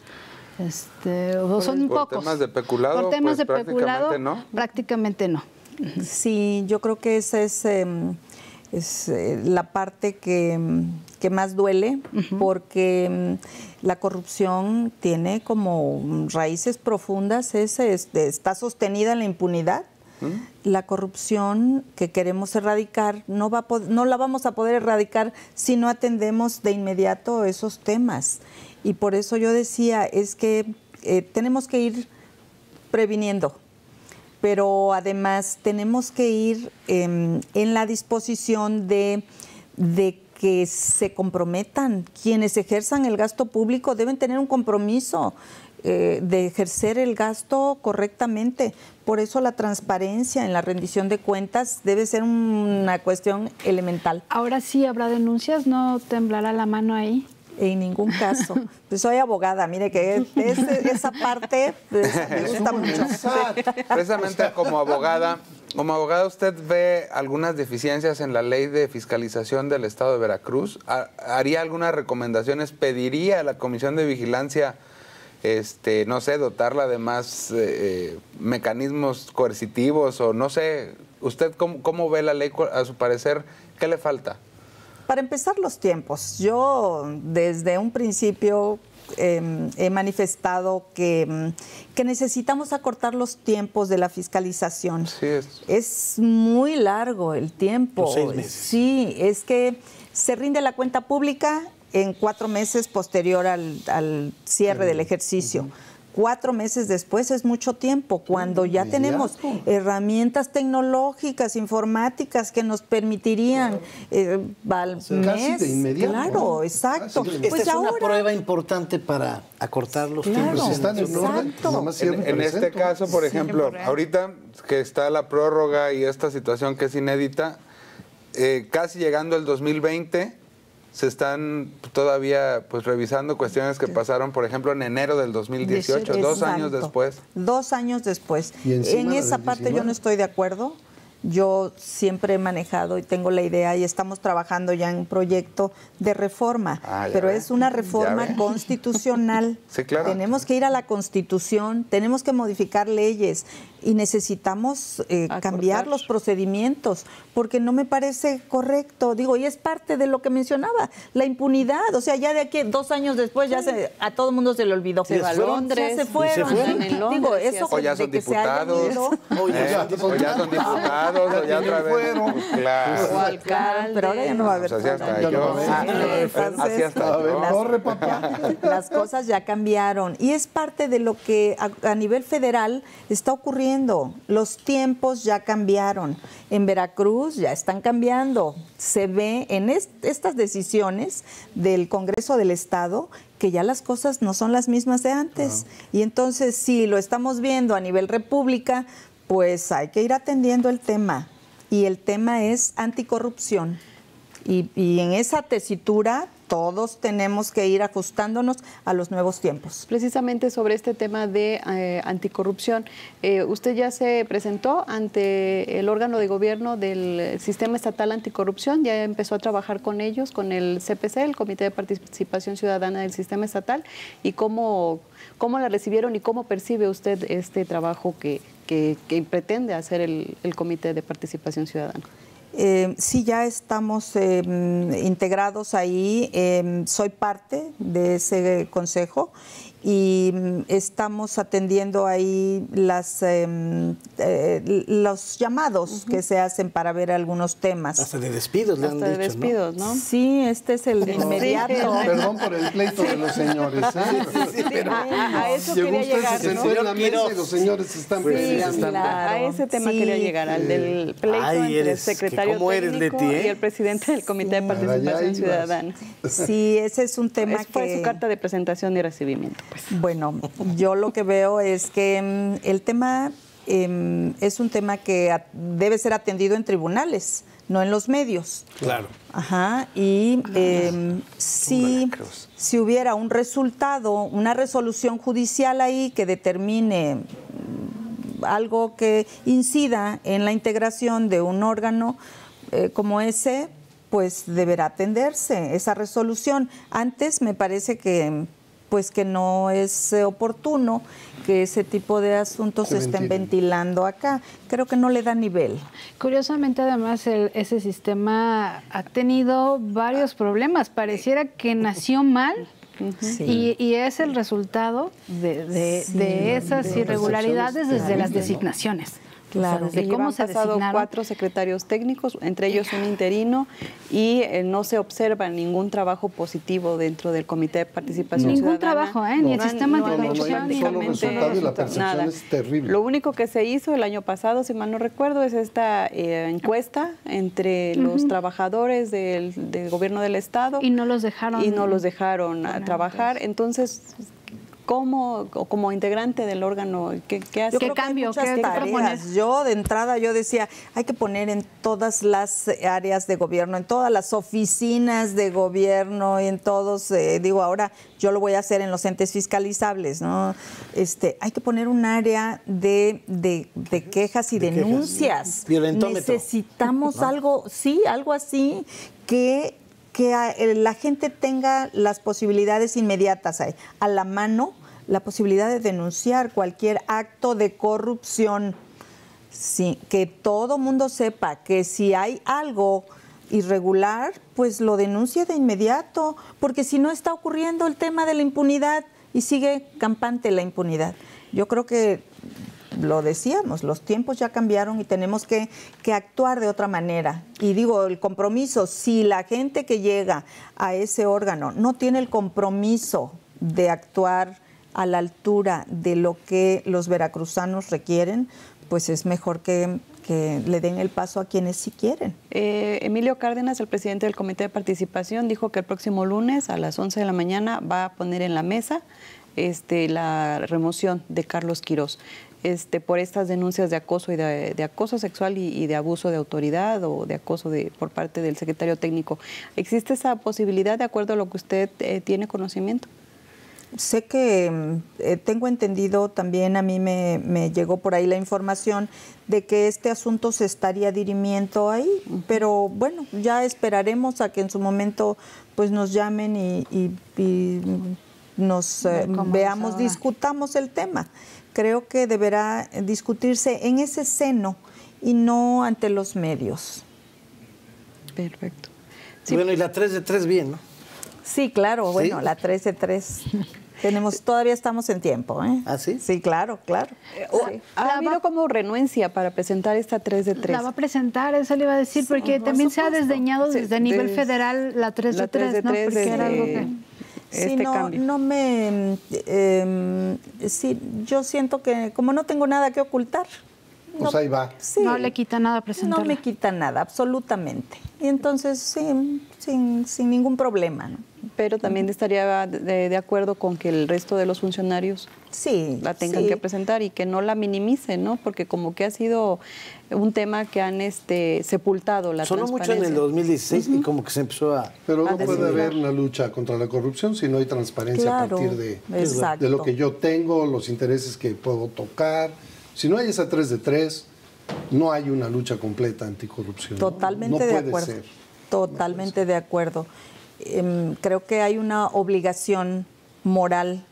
este o son por pocos. temas de peculado, Por temas pues, de peculado, prácticamente no. prácticamente no. Sí, yo creo que ese es em, es eh, la parte que, que más duele porque mm, la corrupción tiene como raíces profundas, es, es- está sostenida en la impunidad. La corrupción que queremos erradicar no, va a no la vamos a poder erradicar si no atendemos de inmediato esos temas. Y por eso yo decía, es que eh, tenemos que ir previniendo, pero además tenemos que ir em, en la disposición de, de que se comprometan. Quienes ejerzan el gasto público deben tener un compromiso eh, de ejercer el gasto correctamente. Por eso la transparencia en la rendición de cuentas debe ser una cuestión elemental. Ahora sí habrá denuncias, no temblará la mano ahí. En ningún caso. Pues soy abogada, mire que es- esa parte pues, me gusta mucho. Precisamente como abogada, como abogada usted ve algunas deficiencias en la ley de fiscalización del Estado de Veracruz. ¿Ha- ¿Haría algunas recomendaciones? ¿Pediría a la Comisión de Vigilancia, este, no sé, dotarla de más eh, eh, mecanismos coercitivos o no sé? ¿Usted cómo, cómo ve la ley a su parecer? ¿Qué le falta? Para empezar los tiempos, yo desde un principio eh, he manifestado que, mm, que necesitamos acortar los tiempos de la fiscalización. Sí, es- Es muy largo el tiempo. Los seis meses. Sí, es que se rinde la cuenta pública en cuatro meses posterior al, al cierre del ejercicio. Cuatro meses después es mucho tiempo, cuando ya tenemos herramientas tecnológicas, informáticas que nos permitirían eh, al Casi mes. de inmediato, Claro, ¿no? exacto. Pues es una prueba importante para acortar los Claro. tiempos. Pues están en más En, en este caso, por ejemplo, ahorita que está la prórroga y esta situación que es inédita, eh, casi llegando el 2020, se están todavía pues revisando cuestiones que pasaron, por ejemplo, en enero del 2018, dos años después. Dos años después. En esa parte yo 19. no estoy de acuerdo. Yo siempre he manejado y tengo la idea y estamos trabajando ya en un proyecto de reforma, Ah, pero ve, es una reforma constitucional. Sí, claro. Tenemos que ir a la constitución, tenemos que modificar leyes y necesitamos eh, cambiar los procedimientos porque no me parece correcto. Digo, y es parte de lo que mencionaba, la impunidad. O sea, ya de aquí dos años después ya se, a todo el mundo se le olvidó. Se Ya se Y fueron. se fueron. En Londres, Digo, eso. O ya de son que se hayan diputados. ido, O ya Eh, son o ya son diputados, o ya otra vez. fueron. Claro. O alcalde. pero ahora ya no va a haber Pues así hasta yo. va a. Ah, Entonces, así hasta A yo. las- corre, papá. Las cosas ya cambiaron y es parte de lo que a, a nivel federal está ocurriendo. Los tiempos ya cambiaron. En Veracruz ya están cambiando. Se ve en est- estas decisiones del Congreso del Estado que ya las cosas no son las mismas de antes. Y entonces, si lo estamos viendo a nivel república, pues hay que ir atendiendo el tema. Y el tema es anticorrupción. Y, y en esa tesitura todos tenemos que ir ajustándonos a los nuevos tiempos. Precisamente sobre este tema de eh, anticorrupción, eh, usted ya se presentó ante el órgano de gobierno del Sistema Estatal Anticorrupción, ya empezó a trabajar con ellos, con el CPC, el Comité de Participación Ciudadana del Sistema Estatal, y cómo, cómo la recibieron y cómo percibe usted este trabajo que, que- pretende hacer el Comité de Participación Ciudadana. Eh, sí, ya estamos mm, integrados ahí, eh, soy parte de ese consejo y mm, estamos atendiendo ahí las, eh, mm, eh, los llamados que se hacen para ver algunos temas. Hasta de despidos le han Hasta de dicho, ¿no? despidos, ¿no? Sí, este es el de inmediato. Perdón por el pleito de los señores. ¿eh? A, a- a eso Llegó quería llegar, se ¿no? sentó en la mesa y los señores están Sí, peleando. claro. A ese tema Sí. quería llegar, al del pleito Ay, entre eres- secretario cómo eres, técnico Leti, ¿eh? y el presidente del Comité de Participación. Ciudadana. Sí, ese es un tema Es- fue que... su carta de presentación y recibimiento, pues. Bueno, yo lo que veo es que mm, el tema em, es un tema que debe ser atendido en tribunales, no en los medios. Claro. Ajá, y em, si, si hubiera un resultado, una resolución judicial ahí que determine mm, algo que incida en la integración de un órgano eh, como ese, pues deberá atenderse esa resolución. Antes me parece que pues que no es eh, oportuno que ese tipo de asuntos se estén ventilando acá. Creo que no le da nivel. Curiosamente, además, ese sistema ha tenido varios problemas. Pareciera que nació mal. y, es el resultado de, esas irregularidades desde las designaciones. Claro, de cómo se pasado cuatro secretarios técnicos, entre ellos un interino, y eh, no se observa ningún trabajo positivo dentro del Comité de Participación Ningún trabajo, ¿eh? ni el sistema de corrupción, ni nada. Es terrible. Lo único que se hizo el año pasado, si mal no recuerdo, es esta eh, encuesta entre los trabajadores del, gobierno del Estado. Y no los dejaron. Y no los dejaron trabajar. Entonces, ¿Cómo, como integrante del órgano, qué, qué hace? ¿Qué cambio? ¿Qué tareas. Yo, de entrada, yo decía, hay que poner en todas las áreas de gobierno, en todas las oficinas de gobierno y en todos, eh, digo, ahora yo lo voy a hacer en los entes fiscalizables, ¿no? Este, hay que poner un área de, de, quejas y denuncias. Necesitamos algo, sí, algo así, que que eh, la gente tenga las posibilidades inmediatas a la mano, la posibilidad de denunciar cualquier acto de corrupción. Sí, que todo mundo sepa que si hay algo irregular, pues lo denuncia de inmediato, porque si no está ocurriendo el tema de la impunidad y sigue campante la impunidad. Yo creo que lo decíamos, los tiempos ya cambiaron y tenemos que, actuar de otra manera. Y digo, el compromiso, si la gente que llega a ese órgano no tiene el compromiso de actuar a la altura de lo que los veracruzanos requieren, pues es mejor que, le den el paso a quienes sí quieren. Eh, Emilio Cárdenas, el presidente del Comité de Participación, dijo que el próximo lunes a las 11 de la mañana va a poner en la mesa este, la remoción de Carlos Quirós. Este, por estas denuncias de acoso y de, acoso sexual y, de abuso de autoridad o de acoso de, por parte del secretario técnico. ¿Existe esa posibilidad de acuerdo a lo que usted eh, tiene conocimiento? Sé que mm, eh, tengo entendido, también a mí me, llegó por ahí la información de que este asunto se estaría dirimiendo ahí, pero bueno, ya esperaremos a que en su momento pues nos llamen y, nos eh, veamos, discutamos el tema creo que deberá discutirse en ese seno y no ante los medios. Perfecto. Bueno, y la 3 de 3 bien, ¿no? Sí, claro, bueno, la 3 de 3. Tenemos, todavía estamos en tiempo, ¿eh? ¿Ah, sí? Sí, claro, claro. Eh, ¿Ha habido como renuencia para presentar esta 3 de 3? La va a presentar, eso le iba a decir, porque también se ha desdeñado desde nivel federal la 3 de 3, ¿no? Porque era algo que sí, no, No me, eh, sí, yo siento que como no tengo nada que ocultar. Pues ahí va. no le quita nada presentar. No me quita nada, absolutamente. Y entonces, sí, sin, sin ningún problema. ¿no? Pero también estaría de, acuerdo con que el resto de los funcionarios sí, la tengan que presentar y que no la minimicen, ¿no? Porque como que ha sido un tema que han este, sepultado la Sonó mucho en el 2016 y como que se empezó a... Pero no puede haber una lucha contra la corrupción si no hay transparencia a partir de, de lo que yo tengo, los intereses que puedo tocar. Si no hay esa 3 de 3, no hay una lucha completa anticorrupción. Totalmente de acuerdo. Totalmente de acuerdo. Em, creo que hay una obligación moral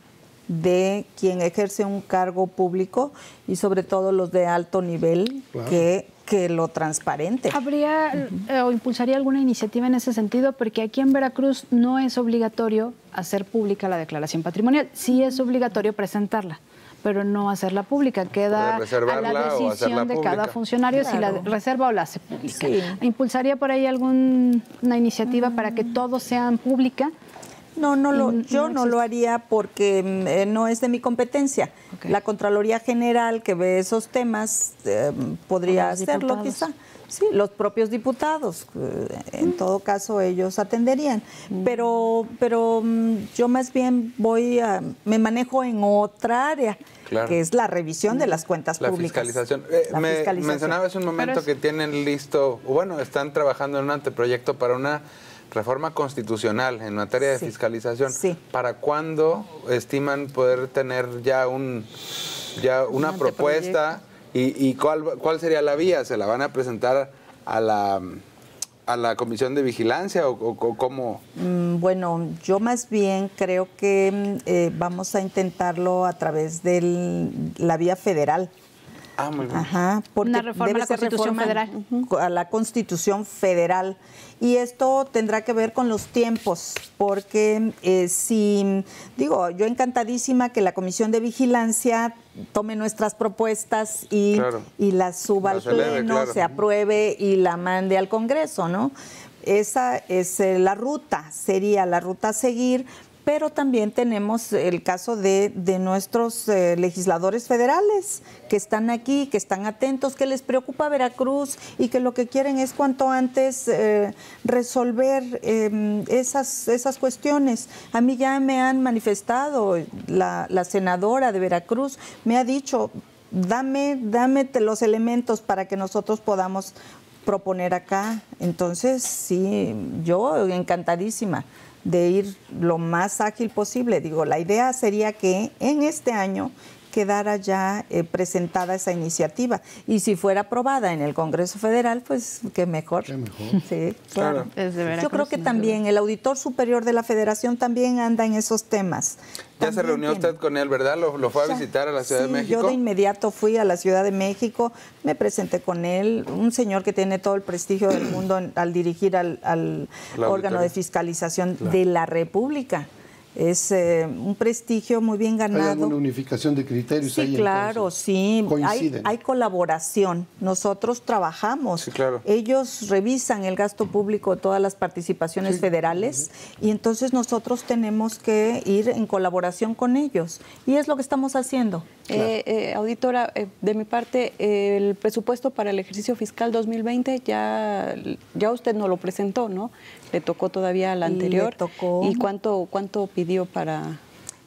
de quien ejerce un cargo público y sobre todo los de alto nivel que, que lo transparente. ¿Habría eh, o impulsaría alguna iniciativa en ese sentido? Porque aquí en Veracruz no es obligatorio hacer pública la declaración patrimonial, sí es obligatorio presentarla pero no hacerla pública. Queda a la decisión de cada funcionario si la reserva o la hace pública. ¿Impulsaría por ahí alguna iniciativa para que todos sean pública? No, no lo, yo no, lo haría porque mm, eh, no es de mi competencia. La Contraloría General que ve esos temas eh, podría hacerlo quizá. Sí, los propios diputados, eh, en todo caso ellos atenderían. Pero, pero mm, yo más bien voy a, me manejo en otra área, que es la revisión de las cuentas la públicas. Fiscalización. la me fiscalización. Mencionaba hace un momento que tienen listo, bueno, están trabajando en un anteproyecto para una reforma constitucional en materia de fiscalización. ¿Para cuándo estiman poder tener ya un ya una propuesta y, cuál, cuál sería la vía? ¿Se la van a presentar a la a la comisión de vigilancia o, cómo? Mm, Bueno, yo más bien creo que mm, eh, vamos a intentarlo a través de la vía federal. Ah, muy bien. Ajá, porque Una reforma debe a la ser Constitución reforma Federal. a la Constitución Federal. Y esto tendrá que ver con los tiempos, porque eh, si, digo, yo encantadísima que la Comisión de Vigilancia tome nuestras propuestas y, Claro. y las suba Las al eleve, Pleno, claro. se apruebe y la mande al Congreso, ¿no? Esa es eh, la ruta, sería la ruta a seguir, pero también tenemos el caso de, de nuestros eh, legisladores federales que están aquí, que están atentos, que les preocupa Veracruz y que lo que quieren es cuanto antes eh, resolver eh, esas, esas cuestiones. A mí ya me han manifestado, la, la senadora de Veracruz me ha dicho, dame, dame los elementos para que nosotros podamos proponer acá. Entonces, sí, yo encantadísima de ir lo más ágil posible. Digo, la idea sería que en este año quedara ya eh, presentada esa iniciativa. Y si fuera aprobada en el Congreso Federal, pues qué mejor. Qué mejor. Sí, claro. Yo creo que también el auditor superior de la Federación también anda en esos temas. Ya se reunió tiene- usted con él, ¿verdad? ¿Lo, lo fue a ya. visitar a la Ciudad Sí, de México? Yo de inmediato fui a la Ciudad de México, me presenté con él, un señor que tiene todo el prestigio del mundo en- al dirigir al, al órgano de fiscalización de la República. Es eh, un prestigio muy bien Hay ganado. alguna unificación de criterios Sí, ahí. claro, entonces? sí. Hay, Coinciden. hay colaboración. Nosotros trabajamos. Sí, claro. Ellos revisan el gasto público, todas las participaciones federales, y entonces nosotros tenemos que ir en colaboración con ellos. Y es lo que estamos haciendo. Eh, eh, auditora, eh, de mi parte, eh, el presupuesto para el ejercicio fiscal 2020 ya, ya usted no lo presentó, ¿no? Le tocó todavía al Le anterior. tocó. ¿Y cuánto, cuánto pidió para...?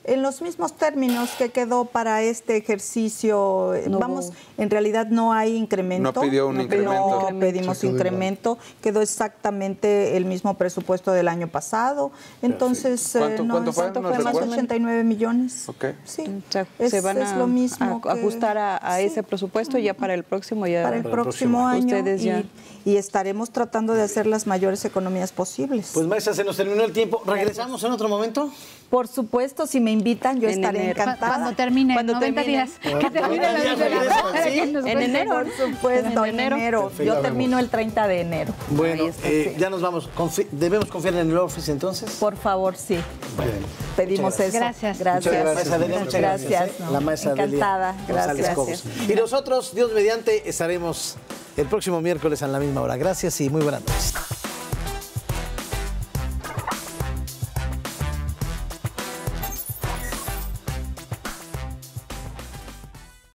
En los mismos términos que quedó para este ejercicio, eh, No vamos, hubo- en realidad no hay incremento. No pidió un No incremento. pedimos quedó igual. incremento, quedó exactamente el mismo presupuesto del año pasado. Entonces, eh, ¿Cuánto- no, cuánto fue? ¿cuánto ¿No fue? Más recuerda? 89 millones. Ok. Sí, O sea, es, se van es a, lo mismo. a que- ajustar a, a sí, ese presupuesto ya para el próximo ya para el Para el próximo próximo año. Ustedes ya. Y, estaremos tratando de hacer las mayores economías posibles. Pues maestra, se nos terminó el tiempo. ¿Regresamos en otro momento? Por supuesto, si me invitan, yo En estaré enero. encantada. Cuando termine, Cuando 90 termine. días. Que termine la En cuente enero. Por supuesto, en En enero. Yo termino el 30 de enero. Bueno, está, eh, sí. ya nos vamos. Confi- ¿Debemos confiar en el Office entonces? Por favor, sí. Bien. Pedimos eso. gracias. Gracias. Muchas gracias. Muchas gracias. Gracias, ¿eh? no. La maestra Encantada. Gracias. Y nosotros, Dios mediante, estaremos el próximo miércoles a la misma hora. Gracias y muy buenas noches.